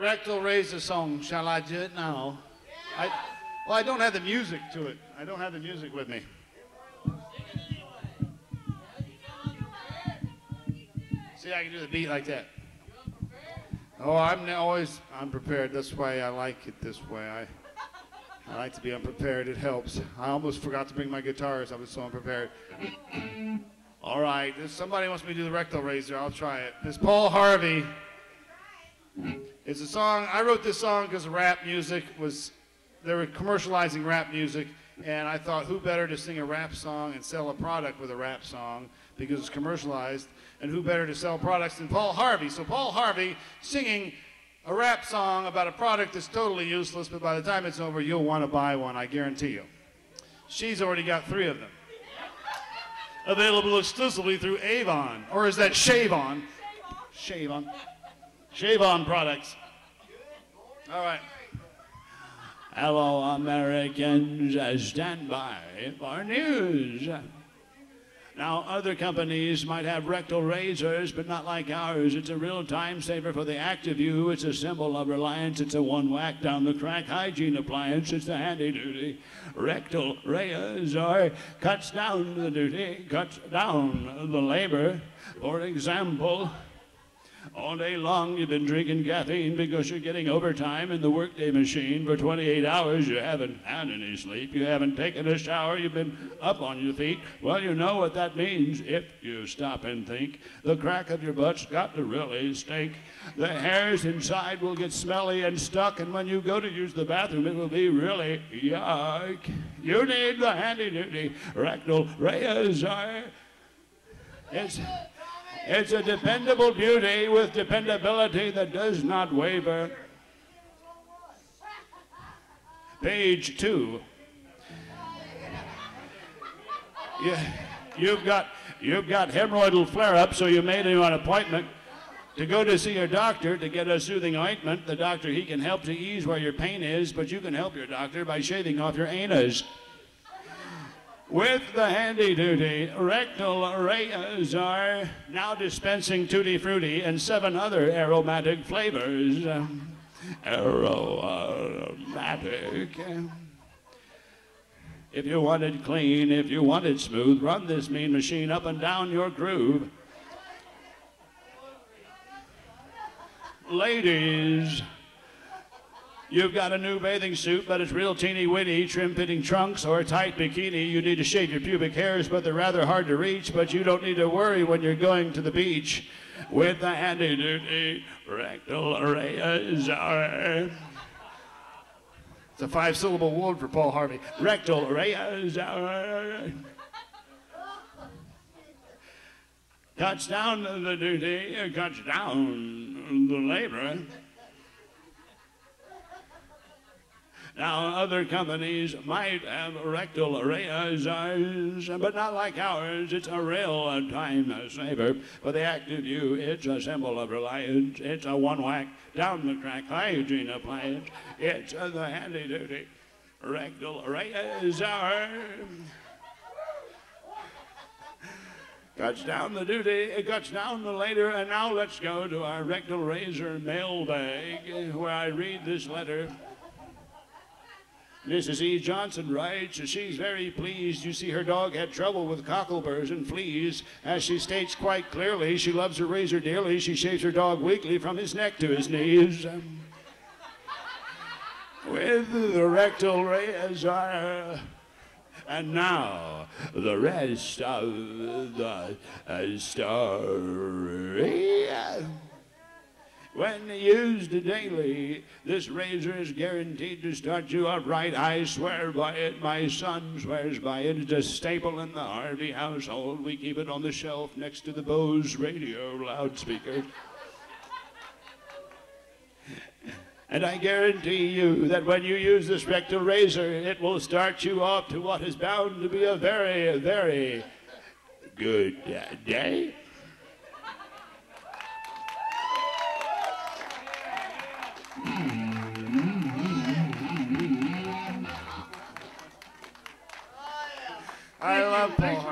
rectal razor song. Shall I do it now? I, well, I don't have the music to it. I don't have the music with me. See, I can do the beat like that. Oh, I'm always unprepared. That's why I like it this way. I, I like to be unprepared. It helps. I almost forgot to bring my guitars. I was so unprepared. All right, if somebody wants me to do the rectal razor. I'll try it. This Paul Harvey. It's a song. I wrote this song because rap music was. They were commercializing rap music, and I thought, who better to sing a rap song and sell a product with a rap song because it's commercialized, and who better to sell products than Paul Harvey? So Paul Harvey singing a rap song about a product that's totally useless, but by the time it's over, you'll want to buy one. I guarantee you. She's already got three of them. Available exclusively through Avon, or is that Shave On? Shave On. Shave On products. All right. Hello, Americans. Stand by for news. Now, other companies might have rectal razors, but not like ours. It's a real time saver for the active you. It's a symbol of reliance. It's a one whack down the crack hygiene appliance. It's the handy duty rectal razor. Cuts down the duty, cuts down the labor. For example, all day long you've been drinking caffeine because you're getting overtime in the workday machine for 28 hours. You haven't had any sleep. You haven't taken a shower. You've been up on your feet. Well, you know what that means if you stop and think. The crack of your butt's got to really stink. The hairs inside will get smelly and stuck, and when you go to use the bathroom, it will be really yuck. You need the handy duty rectal razor. Eh? It's it's a dependable beauty with dependability that does not waver. Page two. Yeah, you've got you've got hemorrhoidal flare-up, so you made an appointment to go to see your doctor to get a soothing ointment. The doctor he can help to ease where your pain is, but you can help your doctor by shaving off your anus with the handy duty rectal razor, now dispensing tutti frutti and seven other aromatic flavors. Aromatic. If you want it clean, if you want it smooth, run this mean machine up and down your groove. Ladies, You've got a new bathing suit, but it's real teeny weeny, trim fitting trunks or a tight bikini. You need to shave your pubic hairs, but they're rather hard to reach. But you don't need to worry when you're going to the beach with the handy duty rectal razor. It's a five syllable word for Paul Harvey. Rectal razor. Cuts down the duty, cuts down the labor. Now, other companies might have rectal razors, but not like ours. It's a real time saver. For the active you, it's a symbol of reliance. It's a one whack down the crack hygiene appliance. It's the handy duty rectal razor. Cuts down the duty, it cuts down the later, and now let's go to our rectal razor mailbag where I read this letter. Mrs. E. Johnson writes, she's very pleased. You see, her dog had trouble with cockleburrs and fleas. As she states quite clearly, she loves her razor dearly. She shaves her dog weekly from his neck to his knees. Um, with the rectal razor. And now, the rest of the story. When used daily, this razor is guaranteed to start you up right. I swear by it. My son swears by it. It's a staple in the Harvey household. We keep it on the shelf next to the Bose radio loudspeaker. And I guarantee you that when you use this rectal razor, it will start you off to what is bound to be a very, very good day. I love Paul